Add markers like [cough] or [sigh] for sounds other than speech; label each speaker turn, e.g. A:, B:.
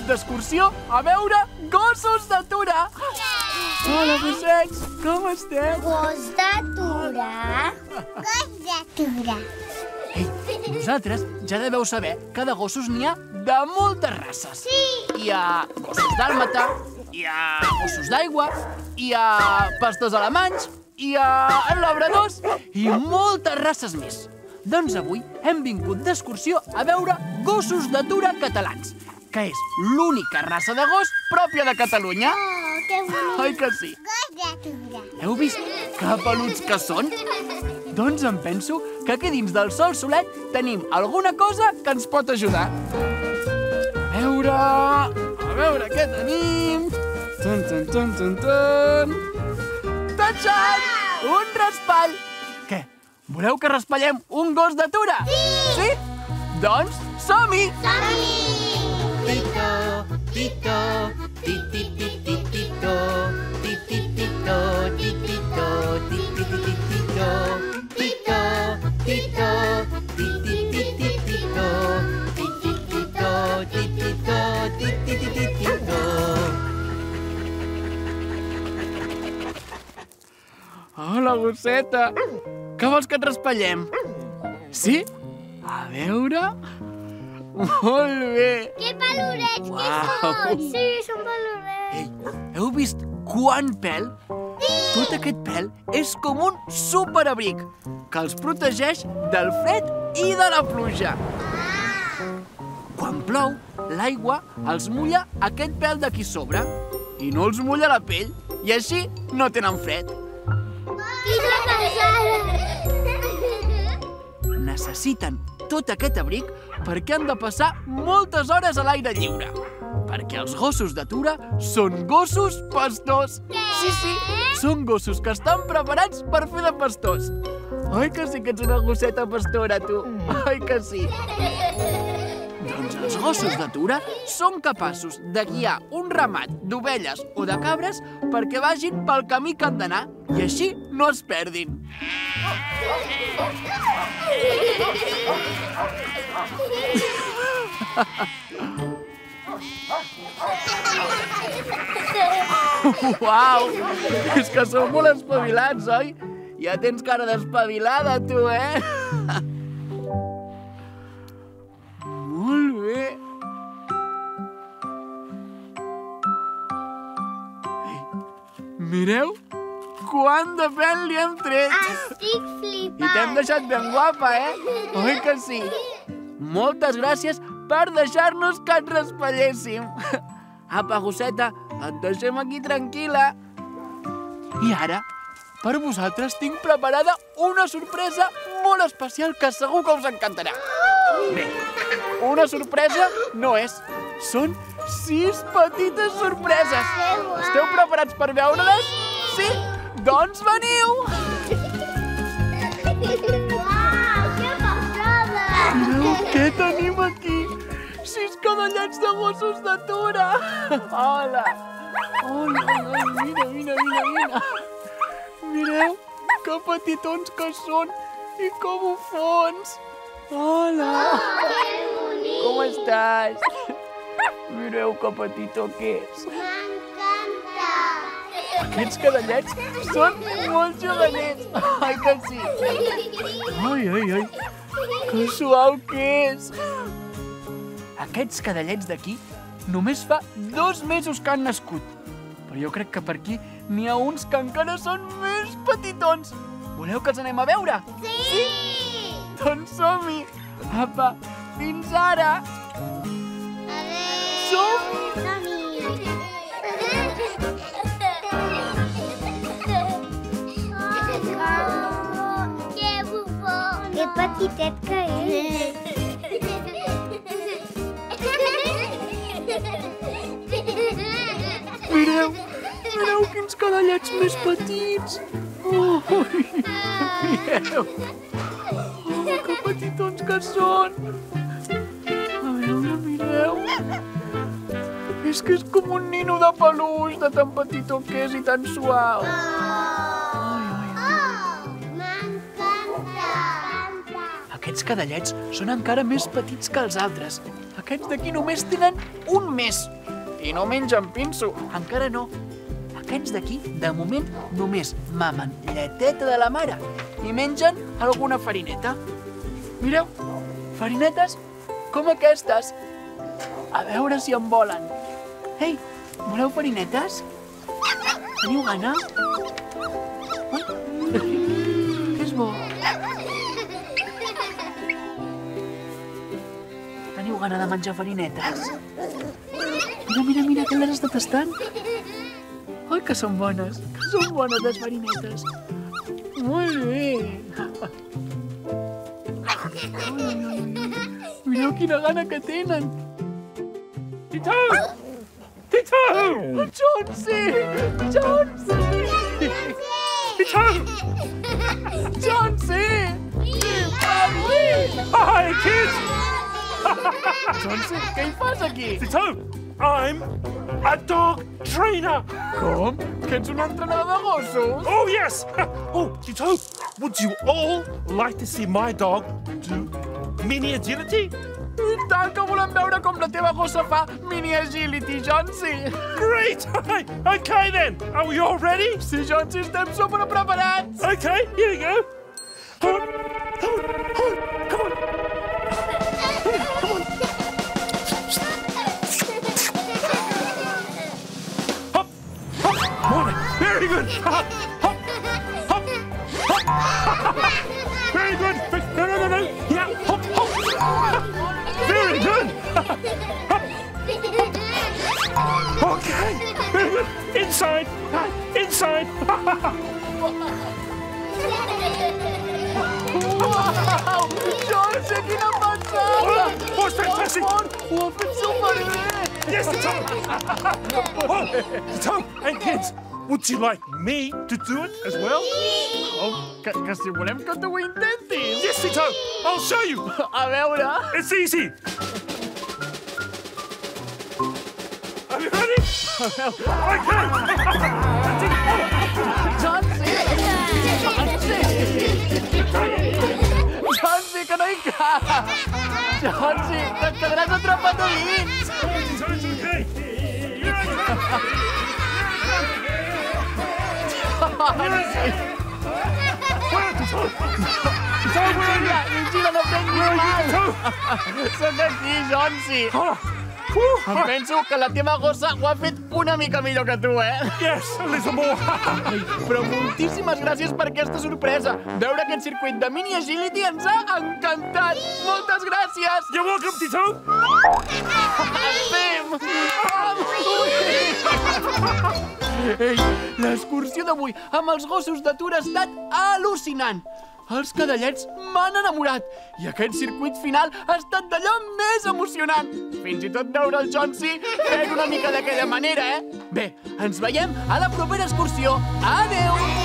A: vingut d'excursió a veure gossos d'atura. Hola, gossets, com esteu?
B: Gos d'atura. Gos d'atura.
A: Ei, vosaltres ja deveu saber que de gossos n'hi ha de moltes races.
B: Sí.
A: Hi ha gossos dàlmata, hi ha gossos d'aigua, hi ha pastors alemanys, hi ha labradors i moltes races més. Doncs avui hem vingut d'excursió a veure gossos d'atura catalans, que és l'única raça de gos pròpia de Catalunya.
B: Oh, que bonic.
A: Oi que sí?
B: Gos.
A: Heu vist que peluts que són? Doncs em penso que aquí dins del sol solet tenim alguna cosa que ens pot ajudar. A veure... A veure què tenim... Tan, tan, tan, tan, tan... Tatxat! Un raspall! Què? Voleu que raspallem un gos d'atura? Sí! Sí? Doncs som-hi!
B: Som-hi!
A: Tito, tito, tititititito, tititito, titito, titititito, tito, tito, titititito, tititito, titito, titititito. Hola, gosseta. Què vols que et raspallem? Sí? A veure... Molt bé.
B: Que peludets que són! Sí, són peludets.
A: Ei, heu vist quant pèl? Tot aquest pèl és com un superabric que els protegeix del fred i de la pluja. Quan plou, l'aigua els mulla aquest pèl d'aquí sobre i no els mulla la pell i així no tenen fred.
B: Quina pesada!
A: Necessiten tot aquest abric perquè han de passar moltes hores a l'aire lliure. Perquè els gossos d'atura són gossos pastors. Sí, sí, són gossos que estan preparats per fer de pastors. Oi que sí que ets una gosseta pastora, tu? Oi que sí? [laughs] Els gossos d'atura són capaços de guiar un ramat d'ovelles o de cabres perquè vagin pel camí que han d'anar i així no es perdin. Uau! És que som molt espavilats, oi? Ja tens cara d'espavilada, tu, eh? Mireu quant de pèl li hem tret.
B: Estic flipant.
A: I t'hem deixat ben guapa, eh? Oi que sí? Moltes gràcies per deixar-nos que et raspalléssim. Apa, gosseta, et deixem aquí tranquil·la. I ara, per vosaltres tinc preparada una sorpresa molt especial que segur que us encantarà. Bé, una sorpresa no és. Són sis petites sorpreses. Esteu preparats per veure-les? Sí? Doncs veniu! Mireu què tenim aquí! Sis cadallets de gossos d'atura! Hola! Hola, hola, mira, mira, mira, mira! Mireu que petitons que són i com ho fons! Hola! Com estàs? Mireu que petitó que és!
B: M'encanta!
A: Aquests cadallets són molt jovenets! Ai que sí! Ai, ai, ai! Que suau que és! Aquests cadallets d'aquí només fa dos mesos que han nascut. Però jo crec que per aquí n'hi ha uns que encara són més petitons. Voleu que els anem a veure?
B: Sí! sí?
A: Doncs som-hi! Apa, fins ara!
B: Adéu!
A: Som-hi!
B: Oh! Que petitet que és!
A: Mireu, mireu quins cadallets més petits! Oh, mireu! Oh, que petitons que són! És que és com un nino de peluix, de tan petitó que és i tan suau. Ai, ai.
B: M'encanta!
A: Aquests cadallets són encara més petits que els altres. Aquests d'aquí només tenen un mes. I no mengen pinso. Encara no. Aquests d'aquí, de moment, només mamen lleteta de la mare i mengen alguna farineta. Mireu, farinetes com aquestes. A veure si en volen. Ei, voleu farinetes? Teniu gana? Ui, què és bo? Teniu gana de menjar farinetes? Mira, mira, mira, que les està tastant. Ai, que són bones, que són bones les farinetes. Molt bé. Mireu quina gana que tenen.
C: Tito! Tito!
A: Jonesy! Jonesy!
C: Tito!
A: Jonesy! Papi!
C: Hi, kids!
A: Jonesy, què hi fas aquí?
C: Tito, I'm a dog trainer.
A: Com? Que ets un entrenador de gossos?
C: Oh, yes! [laughs] Oh, Tito, would you all like to see my dog do mini agility?
A: I tant que volem veure com la teva gossa fa mini agility, Jonesy.
C: Great! okay then, are we all ready?
A: Sí, Jonesy, estem super preparats.
C: Okay, here we go. Good. Inside, inside.
A: Uau! Jonesy, quina passada!
C: Oh, it's fantastic.
A: Ho ha fet superbé!
C: Yes, the Tom. oh, the Tom and kids, would you like me to do it as well?
A: Oh, que, que si volem que tu ho intentis.
C: Yes, the Tom. I'll show you.
A: A veure...
C: It's easy. Ready? okay.
A: Jonesy! Jonesy! Jonesy, que no hi cap! Jonesy, que et quedaràs atrapat a dins!
C: It's okay. You're
A: Jonesy! Vigila, vigila, no Jonesy! Em penso que la teva gossa ho ha fet una mica millor que tu, eh?
C: Yes.
A: Ei, Però moltíssimes gràcies per aquesta sorpresa. Veure aquest circuit de mini agility ens ha encantat. Moltes gràcies.
C: You're welcome, Tito.
A: Estem! Ei, l'excursió d'avui amb els gossos d'atur ha estat al·lucinant. Els cadallets m'han enamorat i aquest circuit final ha estat d'allò més emocionant. Fins i tot veure el Jonesy fent una mica d'aquella manera, eh? Bé, ens veiem a la propera excursió. Adeu!